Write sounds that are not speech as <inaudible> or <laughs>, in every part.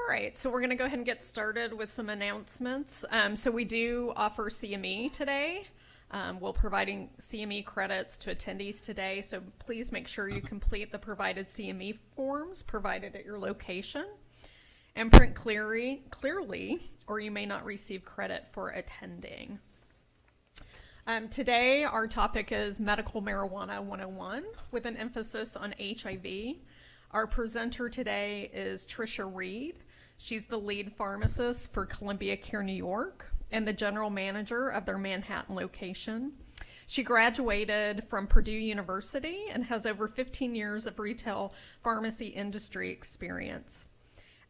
All right, so we're going to go ahead and get started with some announcements. Um, so we do offer CME today. Um, we're providing CME credits to attendees today, so please make sure you complete the provided CME forms provided at your location and print clearly, clearly or you may not receive credit for attending. Um, today, our topic is medical marijuana 101 with an emphasis on HIV. Our presenter today is Trisha Reed. She's the lead pharmacist for Columbia Care New York and the general manager of their Manhattan location. She graduated from Purdue University and has over 15 years of retail pharmacy industry experience.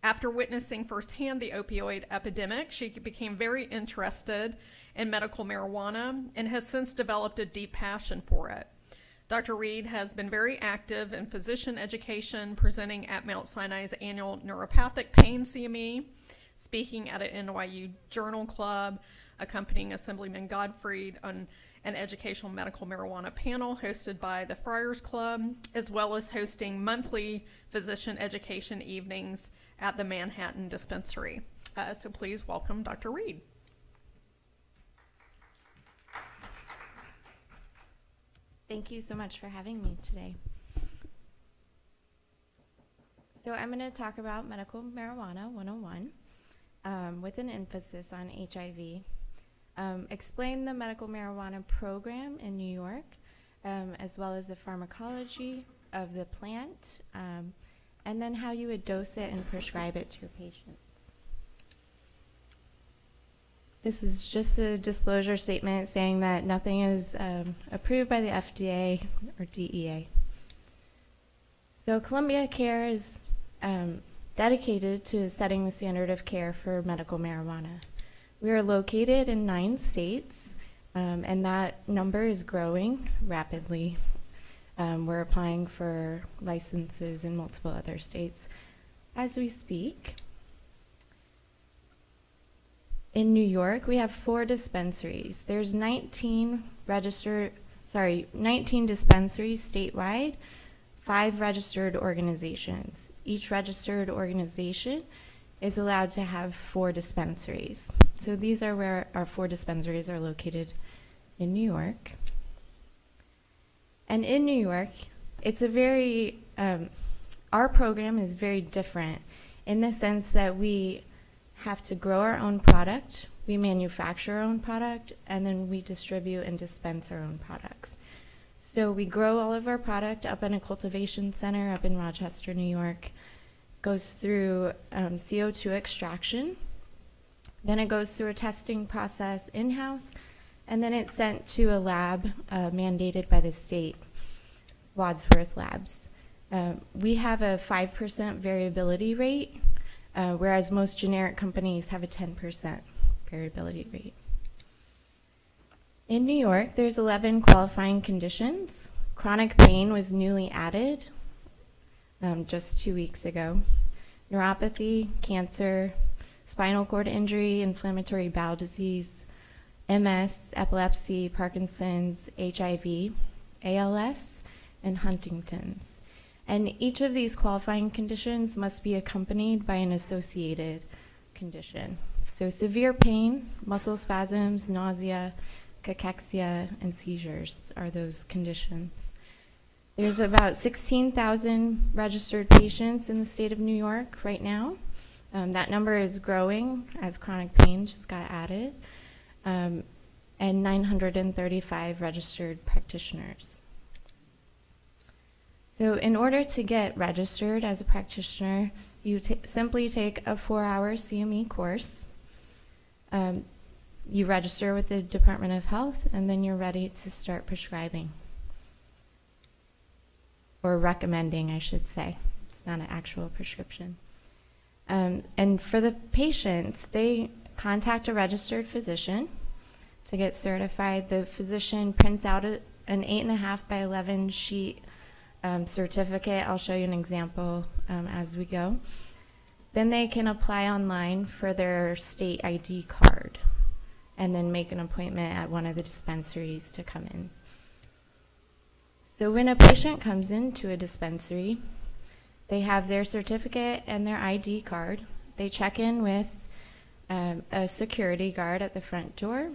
After witnessing firsthand the opioid epidemic, she became very interested in medical marijuana and has since developed a deep passion for it. Dr. Reed has been very active in physician education, presenting at Mount Sinai's annual neuropathic pain CME, speaking at an NYU Journal Club, accompanying Assemblyman Gottfried on an educational medical marijuana panel hosted by the Friars Club, as well as hosting monthly physician education evenings at the Manhattan Dispensary. Uh, so please welcome Dr. Reed. Thank you so much for having me today. So I'm going to talk about medical marijuana 101 um, with an emphasis on HIV. Um, explain the medical marijuana program in New York, um, as well as the pharmacology of the plant, um, and then how you would dose it and prescribe it to your patients. This is just a disclosure statement saying that nothing is um, approved by the FDA or DEA. So Columbia Care is um, dedicated to setting the standard of care for medical marijuana. We are located in nine states, um, and that number is growing rapidly. Um, we're applying for licenses in multiple other states as we speak. In New York, we have four dispensaries. There's 19 registered, sorry, 19 dispensaries statewide, five registered organizations. Each registered organization is allowed to have four dispensaries. So these are where our four dispensaries are located in New York. And in New York, it's a very, um, our program is very different in the sense that we have to grow our own product, we manufacture our own product, and then we distribute and dispense our own products. So we grow all of our product up in a cultivation center up in Rochester, New York. Goes through um, CO2 extraction. Then it goes through a testing process in-house, and then it's sent to a lab uh, mandated by the state, Wadsworth Labs. Uh, we have a 5% variability rate uh, whereas most generic companies have a 10% variability rate. In New York, there's 11 qualifying conditions. Chronic pain was newly added um, just two weeks ago. Neuropathy, cancer, spinal cord injury, inflammatory bowel disease, MS, epilepsy, Parkinson's, HIV, ALS, and Huntington's. And each of these qualifying conditions must be accompanied by an associated condition. So severe pain, muscle spasms, nausea, cachexia, and seizures are those conditions. There's about 16,000 registered patients in the state of New York right now. Um, that number is growing as chronic pain just got added, um, and 935 registered practitioners. So in order to get registered as a practitioner, you simply take a four-hour CME course. Um, you register with the Department of Health, and then you're ready to start prescribing. Or recommending, I should say. It's not an actual prescription. Um, and for the patients, they contact a registered physician to get certified. The physician prints out a, an 8.5 by 11 sheet um, certificate. I'll show you an example um, as we go. Then they can apply online for their state ID card and then make an appointment at one of the dispensaries to come in. So when a patient comes into a dispensary, they have their certificate and their ID card. they check in with um, a security guard at the front door.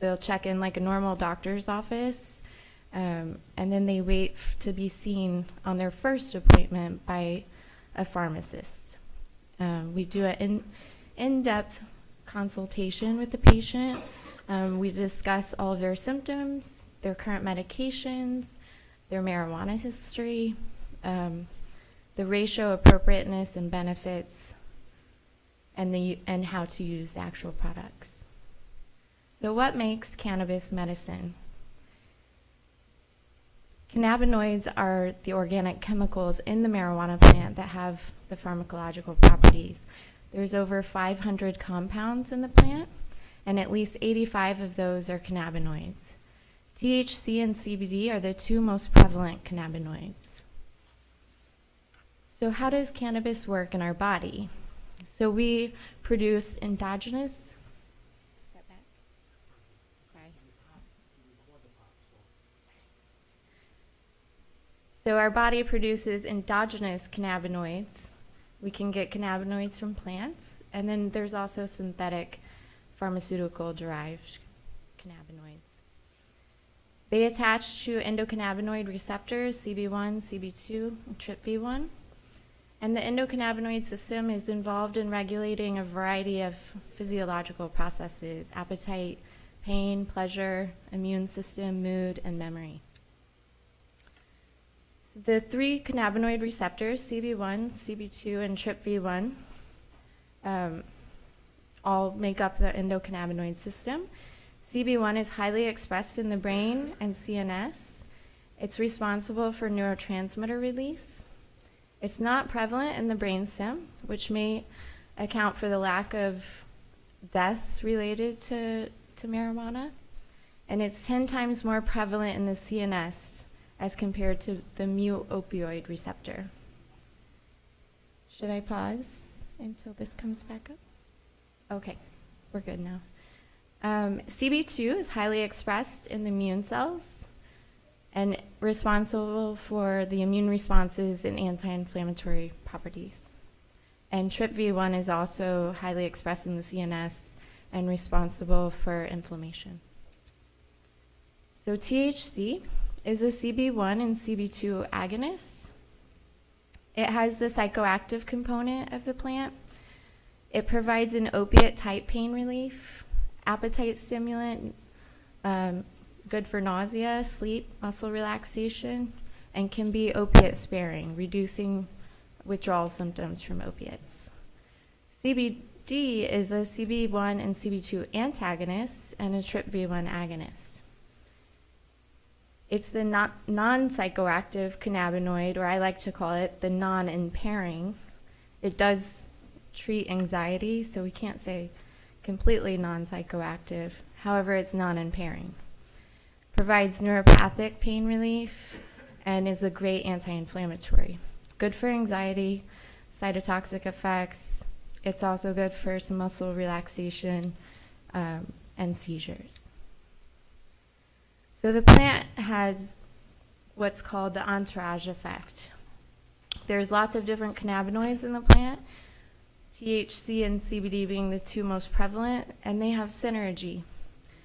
They'll check in like a normal doctor's office, um, and then they wait to be seen on their first appointment by a pharmacist. Um, we do an in, in-depth consultation with the patient. Um, we discuss all of their symptoms, their current medications, their marijuana history, um, the ratio appropriateness and benefits, and the and how to use the actual products. So, what makes cannabis medicine? Cannabinoids are the organic chemicals in the marijuana plant that have the pharmacological properties. There's over 500 compounds in the plant, and at least 85 of those are cannabinoids. THC and CBD are the two most prevalent cannabinoids. So, how does cannabis work in our body? So, we produce endogenous. Step back. Sorry. So, our body produces endogenous cannabinoids. We can get cannabinoids from plants, and then there's also synthetic pharmaceutical derived cannabinoids. They attach to endocannabinoid receptors, CB1, CB2, and TRPV1. And the endocannabinoid system is involved in regulating a variety of physiological processes appetite, pain, pleasure, immune system, mood, and memory. The three cannabinoid receptors, CB1, CB2, and TRPV1, um, all make up the endocannabinoid system. CB1 is highly expressed in the brain and CNS. It's responsible for neurotransmitter release. It's not prevalent in the brainstem, which may account for the lack of deaths related to, to marijuana. And it's 10 times more prevalent in the CNS as compared to the mu opioid receptor. Should I pause until this comes back up? Okay, we're good now. Um, CB2 is highly expressed in the immune cells and responsible for the immune responses and anti inflammatory properties. And TRPV1 is also highly expressed in the CNS and responsible for inflammation. So, THC is a CB1 and CB2 agonist. It has the psychoactive component of the plant. It provides an opiate type pain relief, appetite stimulant, um, good for nausea, sleep, muscle relaxation, and can be opiate sparing, reducing withdrawal symptoms from opiates. CBD is a CB1 and CB2 antagonist and a TRPV1 agonist. It's the non psychoactive cannabinoid, or I like to call it the non impairing. It does treat anxiety, so we can't say completely non psychoactive. However, it's non impairing. Provides neuropathic pain relief and is a great anti inflammatory. Good for anxiety, cytotoxic effects. It's also good for some muscle relaxation um, and seizures. So the plant has what's called the entourage effect. There's lots of different cannabinoids in the plant, THC and CBD being the two most prevalent, and they have synergy.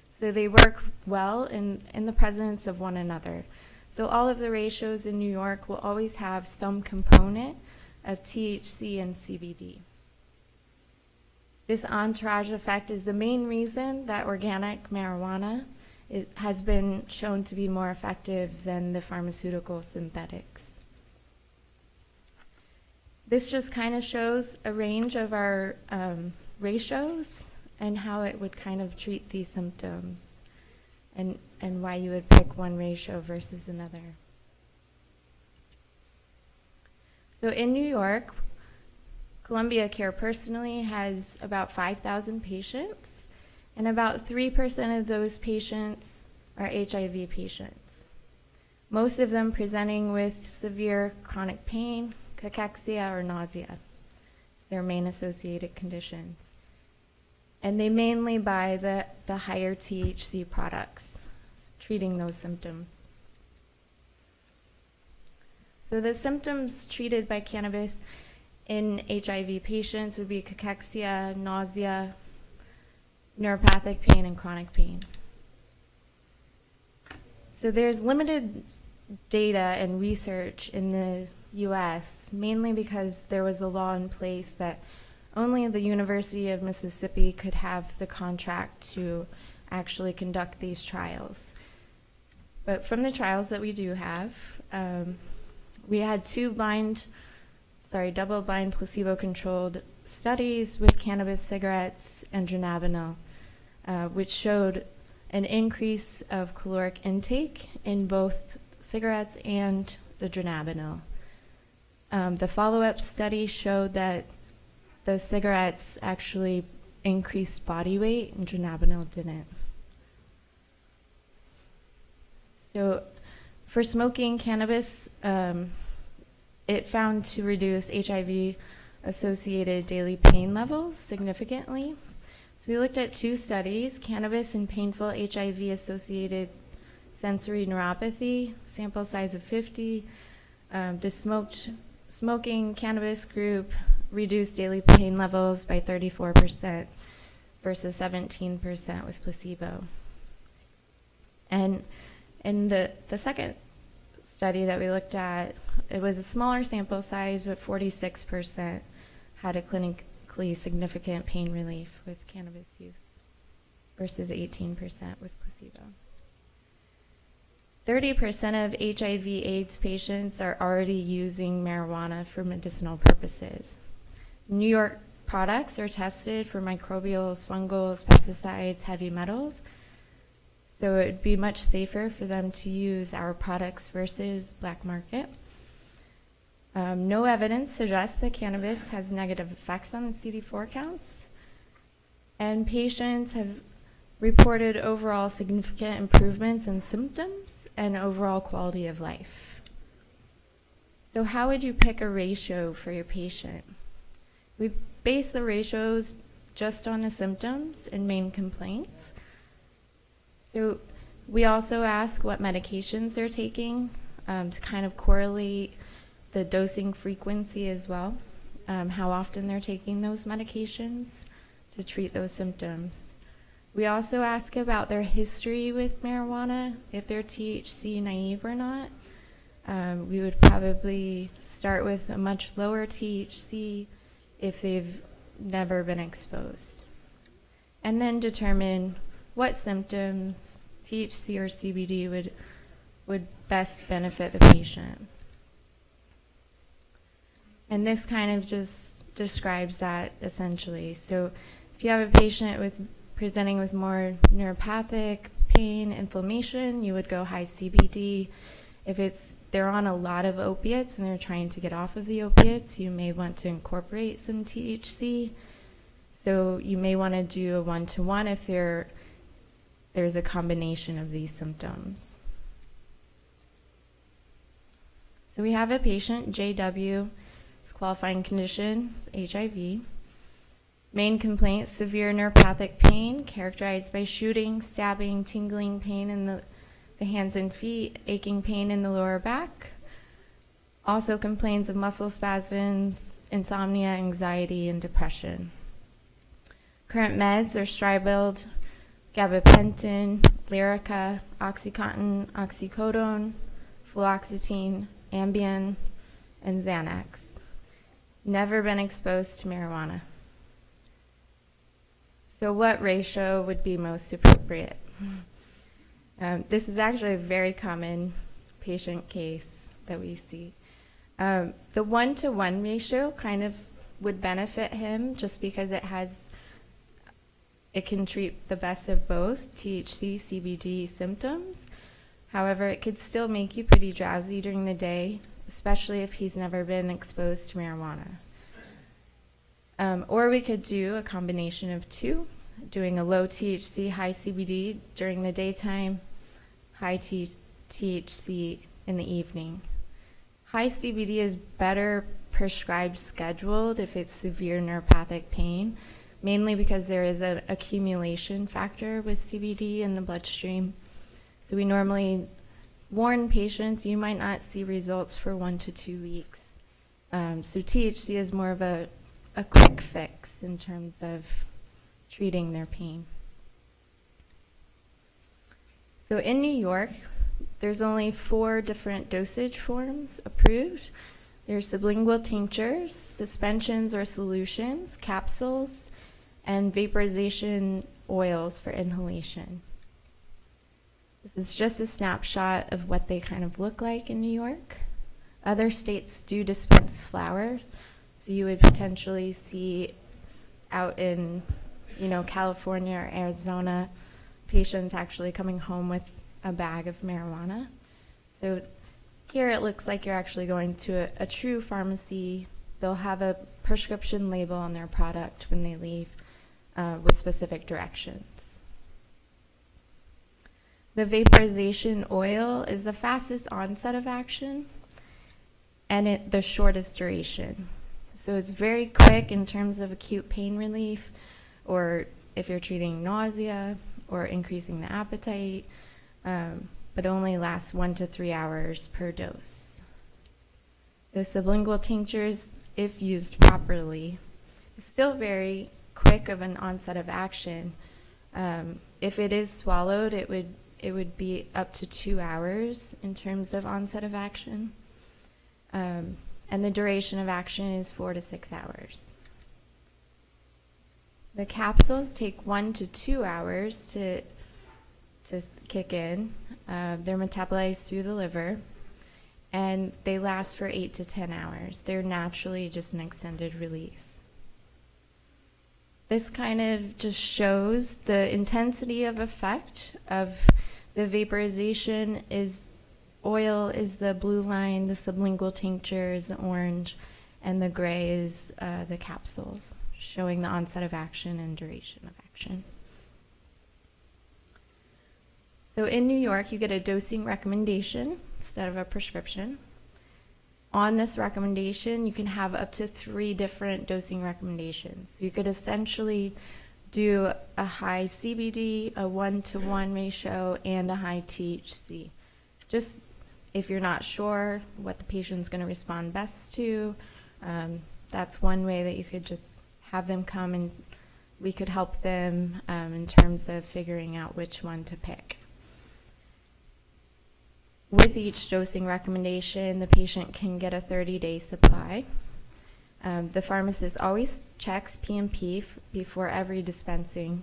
So they work well in, in the presence of one another. So all of the ratios in New York will always have some component of THC and CBD. This entourage effect is the main reason that organic marijuana it has been shown to be more effective than the pharmaceutical synthetics. This just kind of shows a range of our um, ratios and how it would kind of treat these symptoms and, and why you would pick one ratio versus another. So in New York, Columbia Care personally has about 5,000 patients and about 3% of those patients are HIV patients. Most of them presenting with severe chronic pain, cachexia, or nausea. It's their main associated conditions. And they mainly buy the, the higher THC products, treating those symptoms. So the symptoms treated by cannabis in HIV patients would be cachexia, nausea, neuropathic pain, and chronic pain. So there's limited data and research in the US, mainly because there was a law in place that only the University of Mississippi could have the contract to actually conduct these trials. But from the trials that we do have, um, we had two blind, sorry, double blind placebo controlled studies with cannabis cigarettes and dronabinol, uh, which showed an increase of caloric intake in both cigarettes and the dronabinol. Um, the follow up study showed that the cigarettes actually increased body weight and dronabinol didn't. So, for smoking cannabis, um, it found to reduce HIV associated daily pain levels significantly. So, we looked at two studies cannabis and painful HIV associated sensory neuropathy, sample size of 50. Um, the smoked, smoking cannabis group reduced daily pain levels by 34% versus 17% with placebo. And in the, the second study that we looked at, it was a smaller sample size, but 46% had a clinically significant pain relief with cannabis use versus 18% with placebo. 30% of HIV AIDS patients are already using marijuana for medicinal purposes. New York products are tested for microbials, fungals, pesticides, heavy metals. So it would be much safer for them to use our products versus black market. Um, no evidence suggests that cannabis has negative effects on the CD4 counts. And patients have reported overall significant improvements in symptoms and overall quality of life. So, how would you pick a ratio for your patient? We base the ratios just on the symptoms and main complaints. So, we also ask what medications they're taking um, to kind of correlate the dosing frequency as well, um, how often they're taking those medications to treat those symptoms. We also ask about their history with marijuana, if they're THC naive or not. Um, we would probably start with a much lower THC if they've never been exposed. And then determine what symptoms THC or CBD would, would best benefit the patient. And this kind of just describes that essentially. So if you have a patient with presenting with more neuropathic pain, inflammation, you would go high CBD. If it's they're on a lot of opiates and they're trying to get off of the opiates, you may want to incorporate some THC. So you may want to do a one-to-one if there there's a combination of these symptoms. So we have a patient, JW, it's qualifying condition, HIV. Main complaints severe neuropathic pain, characterized by shooting, stabbing, tingling pain in the, the hands and feet, aching pain in the lower back. Also complains of muscle spasms, insomnia, anxiety, and depression. Current meds are Stribild, gabapentin, Lyrica, Oxycontin, oxycodone, fluoxetine, Ambien, and Xanax. Never been exposed to marijuana. So, what ratio would be most appropriate? <laughs> Um, this is actually a very common patient case that we see. Um, the one to one ratio kind of would benefit him just because it has, it can treat the best of both THC, CBD symptoms. However, it could still make you pretty drowsy during the day, especially if he's never been exposed to marijuana. Um, or we could do a combination of two, doing a low THC, high CBD during the daytime, high T- THC in the evening. High CBD is better prescribed scheduled if it's severe neuropathic pain, mainly because there is an accumulation factor with CBD in the bloodstream. So we normally warn patients you might not see results for one to two weeks Um, so THC is more of a, a quick fix in terms of treating their pain. So in New York, there's only four different dosage forms approved. There's sublingual tinctures, suspensions or solutions, capsules, and vaporization oils for inhalation. This is just a snapshot of what they kind of look like in New York. Other states do dispense flour, so you would potentially see out in, you know, California or Arizona, patients actually coming home with a bag of marijuana. So here it looks like you're actually going to a, a true pharmacy. They'll have a prescription label on their product when they leave uh, with specific directions. The vaporization oil is the fastest onset of action and it, the shortest duration. So it's very quick in terms of acute pain relief or if you're treating nausea or increasing the appetite, um, but only lasts one to three hours per dose. The sublingual tinctures, if used properly, is still very quick of an onset of action. Um, if it is swallowed, it would it would be up to two hours in terms of onset of action, um, and the duration of action is four to six hours. The capsules take one to two hours to to kick in. Uh, they're metabolized through the liver, and they last for eight to ten hours. They're naturally just an extended release. This kind of just shows the intensity of effect of the vaporization is oil is the blue line, the sublingual tincture is the orange, and the gray is uh, the capsules, showing the onset of action and duration of action. So in New York, you get a dosing recommendation instead of a prescription. On this recommendation, you can have up to three different dosing recommendations. You could essentially do a high CBD, a one to one ratio, and a high THC. Just if you're not sure what the patient's going to respond best to, um, that's one way that you could just have them come and we could help them um, in terms of figuring out which one to pick. With each dosing recommendation, the patient can get a 30-day supply. Um, the pharmacist always checks PMP before every dispensing.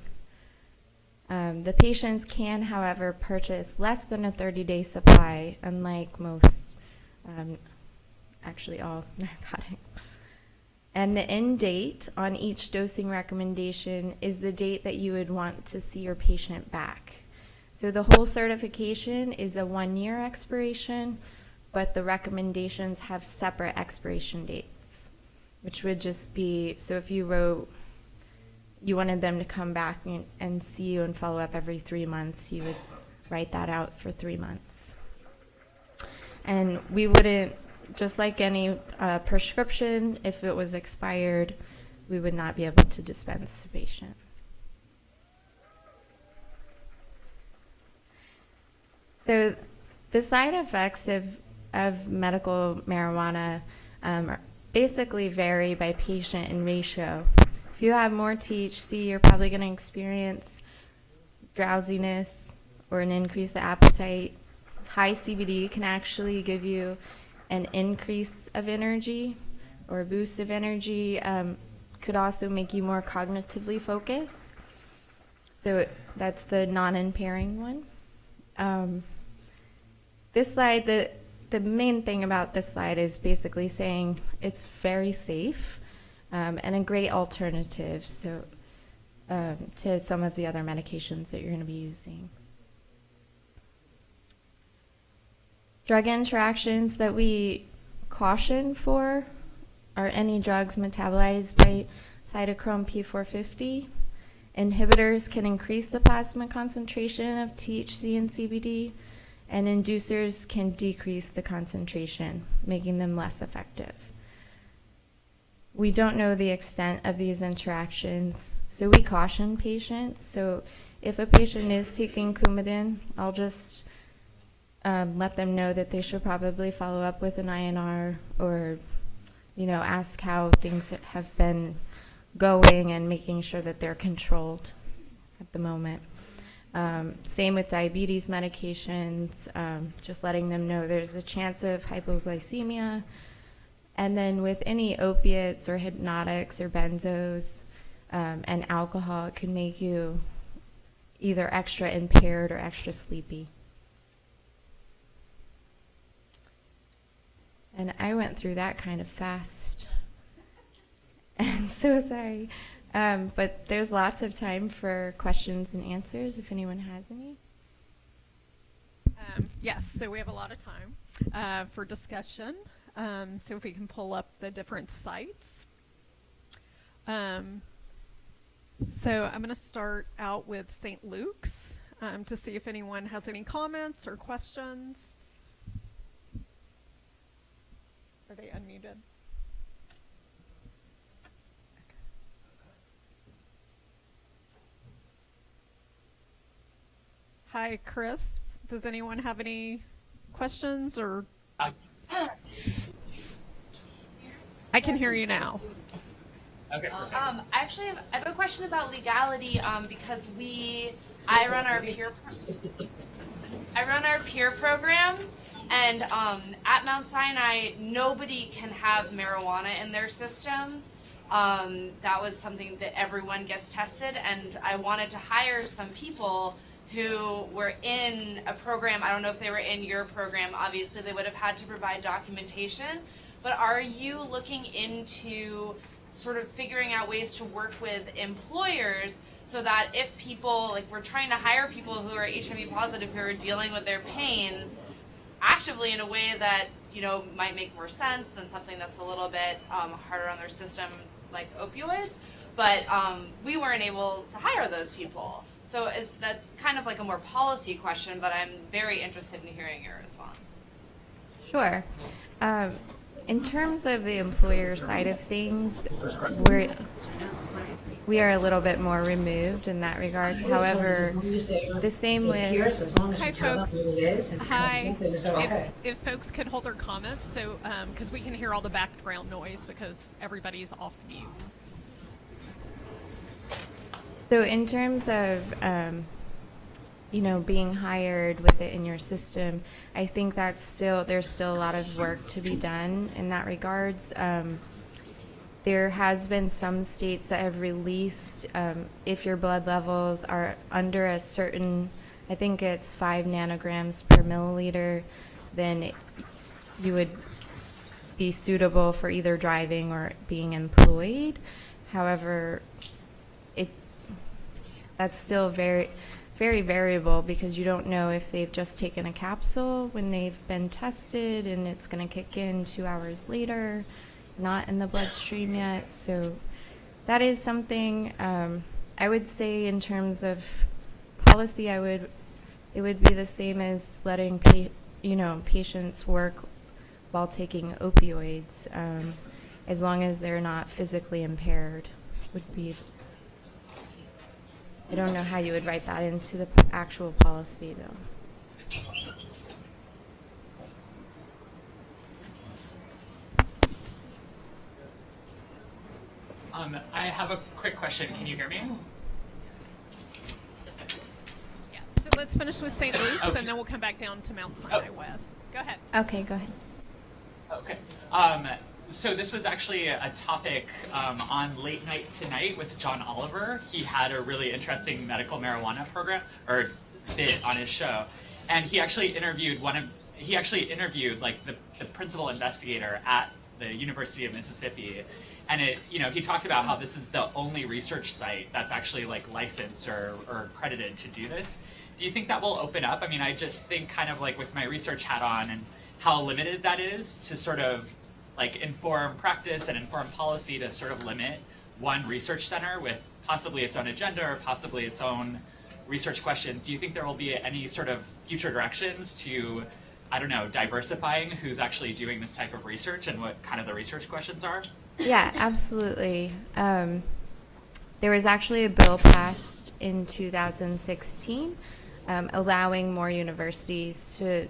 Um, the patients can, however, purchase less than a 30-day supply, unlike most, um, actually all <laughs> narcotics. And the end date on each dosing recommendation is the date that you would want to see your patient back. So the whole certification is a one-year expiration, but the recommendations have separate expiration dates, which would just be, so if you wrote, you wanted them to come back and, and see you and follow up every three months, you would write that out for three months. And we wouldn't, just like any uh, prescription, if it was expired, we would not be able to dispense to patient. So the side effects of, of medical marijuana um, basically vary by patient and ratio. If you have more THC, you're probably going to experience drowsiness or an increased appetite. High CBD can actually give you an increase of energy or a boost of energy. Um, could also make you more cognitively focused. So that's the non-impairing one. Um, this slide, the, the main thing about this slide is basically saying it's very safe um, and a great alternative so, um, to some of the other medications that you're going to be using. Drug interactions that we caution for are any drugs metabolized by cytochrome P450. Inhibitors can increase the plasma concentration of THC and CBD, and inducers can decrease the concentration, making them less effective. We don't know the extent of these interactions, so we caution patients. So if a patient is taking Coumadin, I'll just um, let them know that they should probably follow up with an INR or you know, ask how things have been going and making sure that they're controlled at the moment. Um, same with diabetes medications, um, just letting them know there's a chance of hypoglycemia. And then with any opiates or hypnotics or benzos um, and alcohol, it can make you either extra impaired or extra sleepy. And I went through that kind of fast. <laughs> I'm so sorry. Um, but there's lots of time for questions and answers if anyone has any. Um, yes, so we have a lot of time uh, for discussion. Um, so if we can pull up the different sites. Um, so I'm going to start out with St. Luke's um, to see if anyone has any comments or questions. Are they unmuted? Hi, Chris. Does anyone have any questions or? I, I can hear you now. okay. Um, I actually have, I have a question about legality um, because we, I run our peer, pro- I run our peer program, and um, at Mount Sinai, nobody can have marijuana in their system. Um, that was something that everyone gets tested, and I wanted to hire some people who were in a program. I don't know if they were in your program. Obviously, they would have had to provide documentation. But are you looking into sort of figuring out ways to work with employers so that if people like we're trying to hire people who are HIV positive who are dealing with their pain actively in a way that you know might make more sense than something that's a little bit um, harder on their system like opioids but um, we weren't able to hire those people so is that's kind of like a more policy question but i'm very interested in hearing your response Sure. Um, in terms of the employer side of things, we're we are a little bit more removed in that regard. However, the same with Hi, folks. Hi. Is that okay? If, if folks could hold their comments, so because we can hear all the background noise because everybody's off mute. So in terms of um, you know being hired with it in your system, I think that's still there's still a lot of work to be done in that regards. Um, there has been some states that have released um, if your blood levels are under a certain, I think it's five nanograms per milliliter, then it, you would be suitable for either driving or being employed. However, that's still very very variable because you don't know if they've just taken a capsule when they've been tested and it's going to kick in two hours later not in the bloodstream yet. So that is something um, i would say in terms of policy i would it would be the same as letting pa- you know patients work while taking opioids um, as long as they're not physically impaired would be I don't know how you would write that into the actual policy, though. Um, I have a quick question. Can you hear me? Yeah. So let's finish with St. Luke's, Okay. and then we'll come back down to Mount Sinai Oh. West. Go ahead. Okay, go ahead. Okay. Um, so this was actually a topic um, on Late Night Tonight with John Oliver. He had a really interesting medical marijuana program or bit on his show, and he actually interviewed one of he actually interviewed like the, the principal investigator at the University of Mississippi, and it you know he talked about how this is the only research site that's actually like licensed or, or accredited to do this. Do you think that will open up? I mean, I just think kind of like with my research hat on and how limited that is to sort of like inform practice and inform policy to sort of limit one research center with possibly its own agenda or possibly its own research questions. Do you think there will be any sort of future directions to, I don't know, diversifying who's actually doing this type of research and what kind of the research questions are? Yeah, absolutely. Um, there was actually a bill passed in 2016 um, allowing more universities to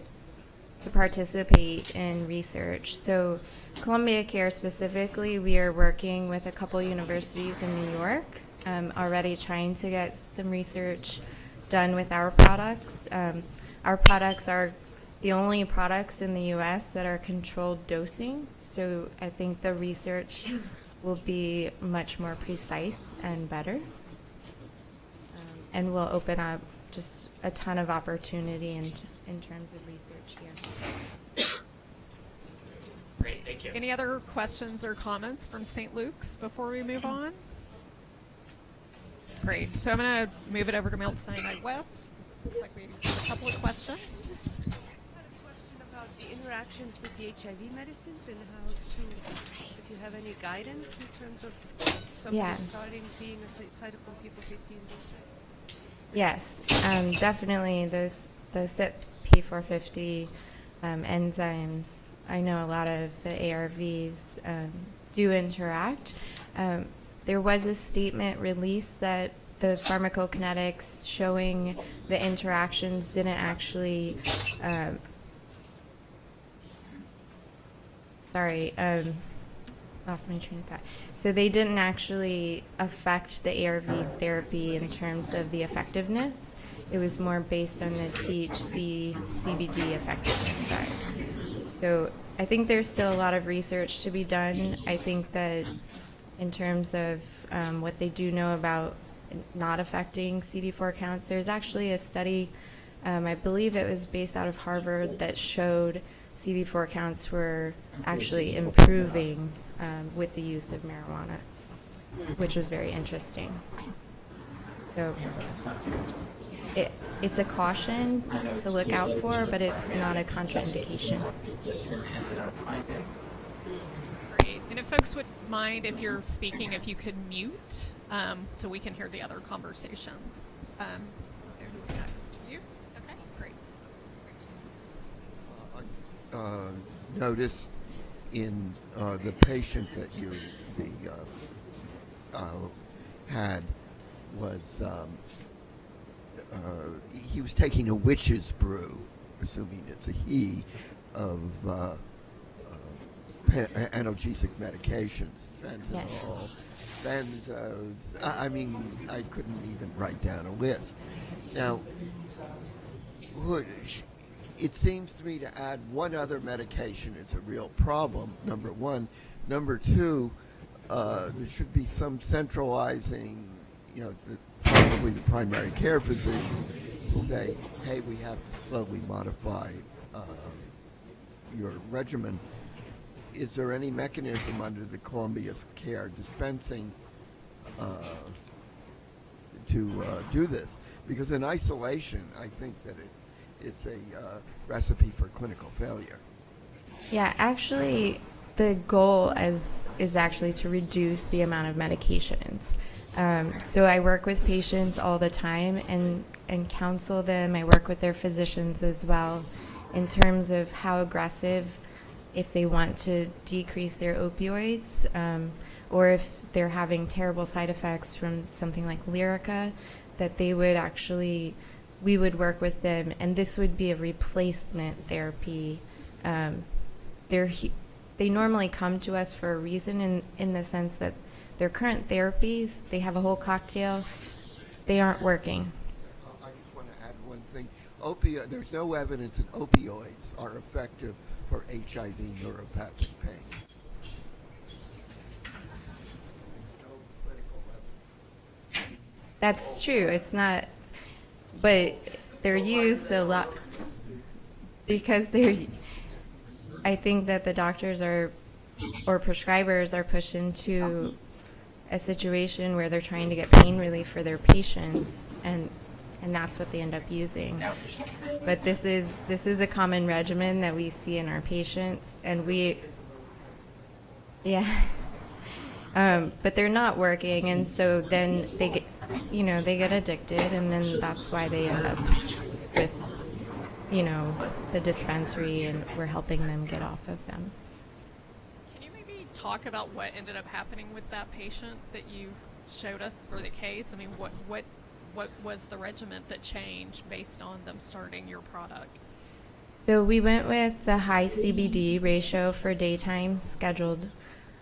to participate in research. So, Columbia Care specifically, we are working with a couple universities in New York, um, already trying to get some research done with our products. Um, our products are the only products in the U.S. that are controlled dosing, so I think the research will be much more precise and better. Um, and will open up just a ton of opportunity in, in terms of research. Great, thank you. Any other questions or comments from St. Luke's before we move on? Great. So I'm going to move it over to Mount Sinai West. Looks like we have a couple of questions. I had question about the interactions with the HIV medicines and how to, if you have any guidance in terms of somebody Yeah. starting being a cy- cytochrome P450 inducer. Yes, um, definitely those those CYP450 um, enzymes. I know a lot of the ARVs um, do interact. Um, there was a statement released that the pharmacokinetics showing the interactions didn't actually. Um, sorry, um, lost my train of thought. So they didn't actually affect the ARV therapy in terms of the effectiveness. It was more based on the THC CBD effectiveness side. So I think there's still a lot of research to be done. I think that in terms of um, what they do know about not affecting CD4 counts, there's actually a study, um, I believe it was based out of Harvard, that showed CD4 counts were actually improving um, with the use of marijuana, which was very interesting. So it, it's a caution to look out for, but it's not a contraindication. Great. And if folks would mind, if you're speaking, if you could mute um, so we can hear the other conversations. Um, who's next? You? Okay, great. uh, noticed in uh, the patient that you the uh, uh, had was um, uh, he was taking a witch's brew, assuming it's a he, of uh, uh, analgesic medications, Yes. fentanyl, benzos. I, I mean, I couldn't even write down a list. Now, it seems to me to add one other medication is a real problem. Number one, number two, uh, there should be some centralizing, you know, the, probably the primary care physician to say, hey, we have to slowly modify uh, your regimen. Is there any mechanism under the Columbia Care dispensing uh, to uh, do this because in isolation, I think that it, it's a uh, recipe for clinical failure. Yeah, actually, the goal is is actually to reduce the amount of medications. Um, so I work with patients all the time and and counsel them. I work with their physicians as well, in terms of how aggressive, if they want to decrease their opioids, um, or if they're having terrible side effects from something like Lyrica, that they would actually, we would work with them, and this would be a replacement therapy. Um, they're they normally come to us for a reason in in the sense that their current therapies they have a whole cocktail they aren't working I just want to add one thing. Opio- there's no evidence that opioids are effective for HIV neuropathic pain. No clinical evidence. that's true it's not but they're used a lot because they're i think that the doctors are or prescribers are pushed into a situation where they're trying to get pain relief for their patients and and that's what they end up using. But this is this is a common regimen that we see in our patients and we yeah <laughs> um, but they're not working and so then they get you know they get addicted and then that's why they end up with you know the dispensary and we're helping them get off of them. Can you maybe talk about what ended up happening with that patient that you showed us for the case? I mean, what what what was the regimen that changed based on them starting your product? So we went with the high CBD ratio for daytime scheduled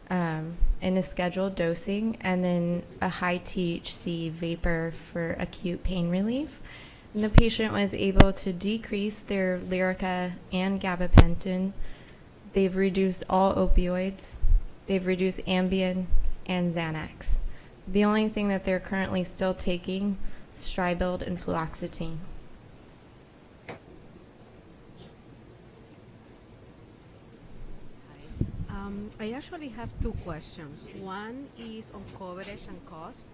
um, in a scheduled dosing, and then a high THC vapor for acute pain relief. And the patient was able to decrease their Lyrica and gabapentin. They've reduced all opioids. They've reduced Ambien and Xanax. So the only thing that they're currently still taking is Stribild and fluoxetine. Um, I actually have two questions. One is on coverage and cost,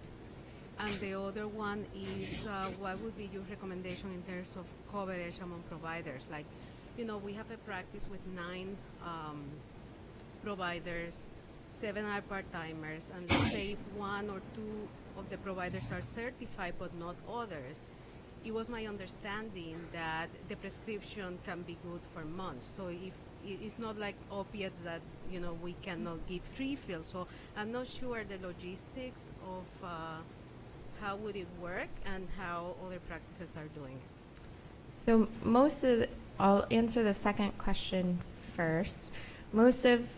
and the other one is uh, what would be your recommendation in terms of coverage among providers? Like, you know, we have a practice with nine um, providers, seven are part-timers, and let's say one or two of the providers are certified but not others, it was my understanding that the prescription can be good for months. So if it's not like opiates that you know we cannot give refills. So I'm not sure the logistics of uh, how would it work and how other practices are doing. So most of, the, I'll answer the second question first. Most of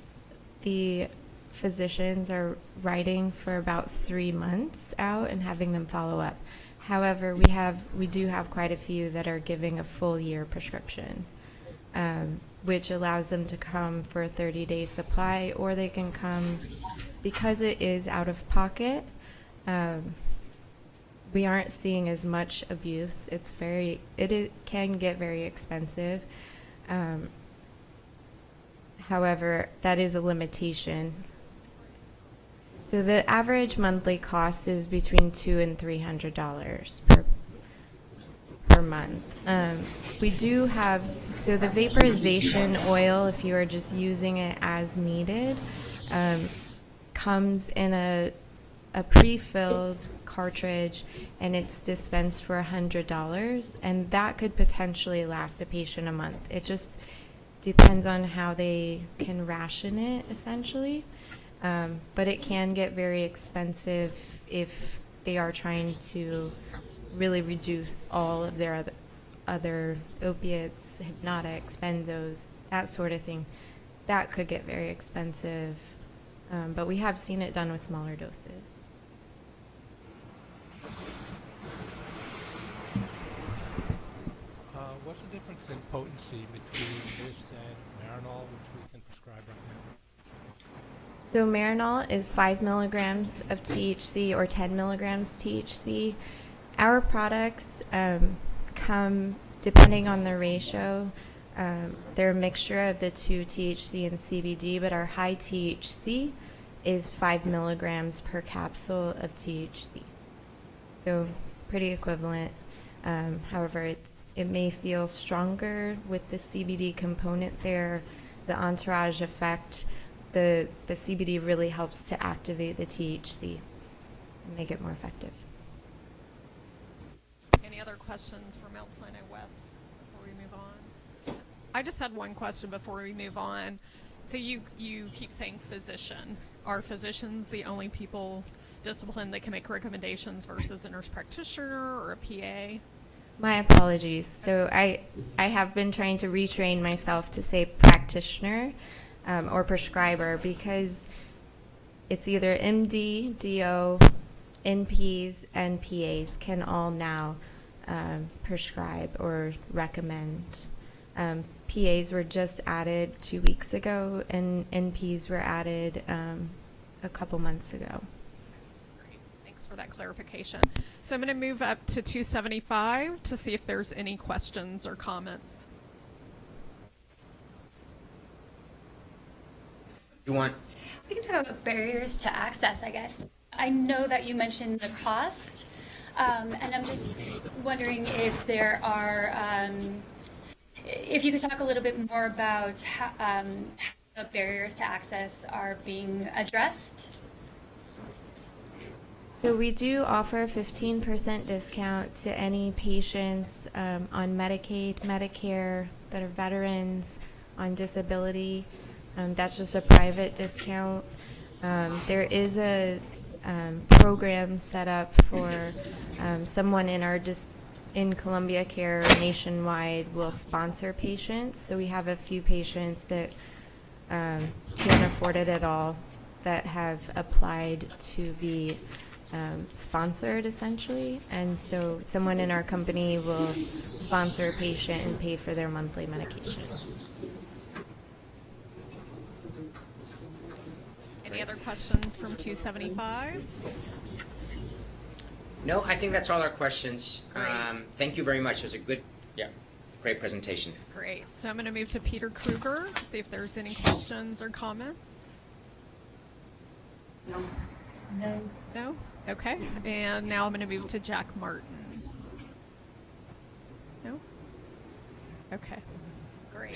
the physicians are writing for about three months out and having them follow up. However, we have we do have quite a few that are giving a full year prescription, um, which allows them to come for a 30 day supply, or they can come because it is out of pocket. Um, we aren't seeing as much abuse. It's very, it can get very expensive. Um, however, that is a limitation. So the average monthly cost is between two and three hundred dollars per per month. Um, we do have so the vaporization oil, if you are just using it as needed, um, comes in a a pre-filled cartridge, and it's dispensed for hundred dollars, and that could potentially last a patient a month. It just depends on how they can ration it, essentially. Um, but it can get very expensive if they are trying to really reduce all of their other, other opiates, hypnotics, benzos, that sort of thing. That could get very expensive. Um, but we have seen it done with smaller doses. Uh, what's the difference in potency between this and Marinol, which we can prescribe right now? So Marinol is 5 milligrams of THC or 10 milligrams THC. Our products um, come, depending on the ratio, um, they're a mixture of the two THC and CBD, but our high THC is 5 milligrams per capsule of THC. So pretty equivalent. Um, however, it, it may feel stronger with the CBD component there, the entourage effect. The, the CBD really helps to activate the THC and make it more effective. Any other questions for Mount Sinai West before we move on? I just had one question before we move on. So you you keep saying physician. Are physicians the only people discipline that can make recommendations versus a nurse practitioner or a PA? My apologies. So I I have been trying to retrain myself to say practitioner um, or prescriber because it's either MD, DO, NPs, and PAs can all now um, prescribe or recommend. Um, PAs were just added two weeks ago, and NPs were added um, a couple months ago. Great. Thanks for that clarification. So I'm going to move up to 275 to see if there's any questions or comments. You want, We can talk about barriers to access, I guess. I know that you mentioned the cost, um, and I'm just wondering if there are, um, if you could talk a little bit more about how, um, how the barriers to access are being addressed. So we do offer a 15% discount to any patients um, on Medicaid, Medicare that are veterans, on disability. Um, that's just a private discount. Um, there is a um, program set up for um, someone in our dis- in Columbia Care nationwide will sponsor patients. So we have a few patients that um, can't afford it at all that have applied to be um, sponsored essentially. And so someone in our company will sponsor a patient and pay for their monthly medication. Any other questions from 275? No, I think that's all our questions. Great. Um, thank you very much. It was a good, yeah, great presentation. Great. So I'm going to move to Peter Krueger see if there's any questions or comments. No. No? Okay. And now I'm going to move to Jack Martin. No? Okay. Great.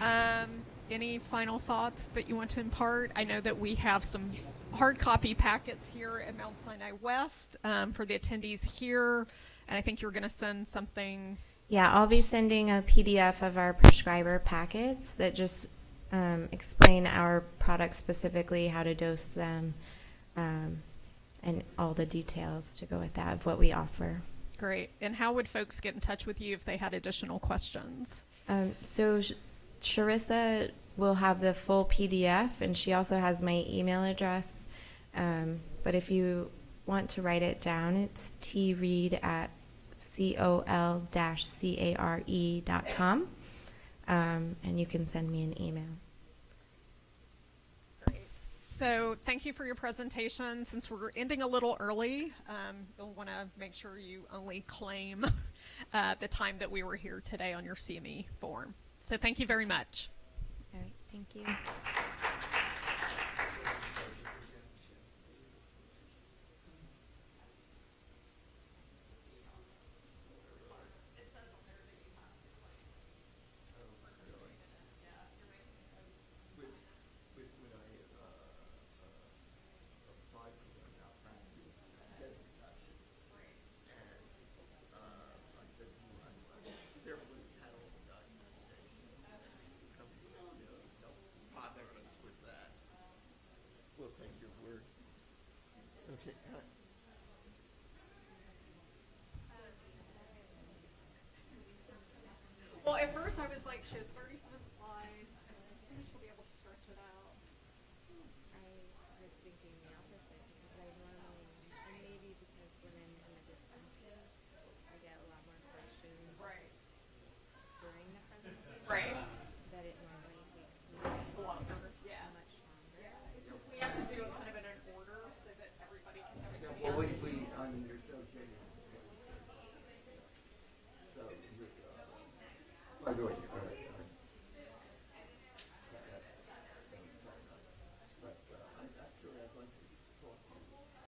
Um, any final thoughts that you want to impart? I know that we have some hard copy packets here at Mount Sinai West um, for the attendees here, and I think you're going to send something. Yeah, I'll be sending a PDF of our prescriber packets that just um, explain our products specifically, how to dose them, um, and all the details to go with that of what we offer. Great. And how would folks get in touch with you if they had additional questions? Um, so Sharissa will have the full PDF, and she also has my email address. Um, but if you want to write it down, it's treed at col-care E dot com, um, and you can send me an email. So thank you for your presentation. Since we're ending a little early, um, you'll want to make sure you only claim <laughs> uh, the time that we were here today on your CME form. So thank you very much. All right, thank you. like she has 37 slides, and she'll be able to stretch it out. I was thinking the opposite because I normally, and maybe because women in the discussion, I get a lot more questions right. during the presentation. Right.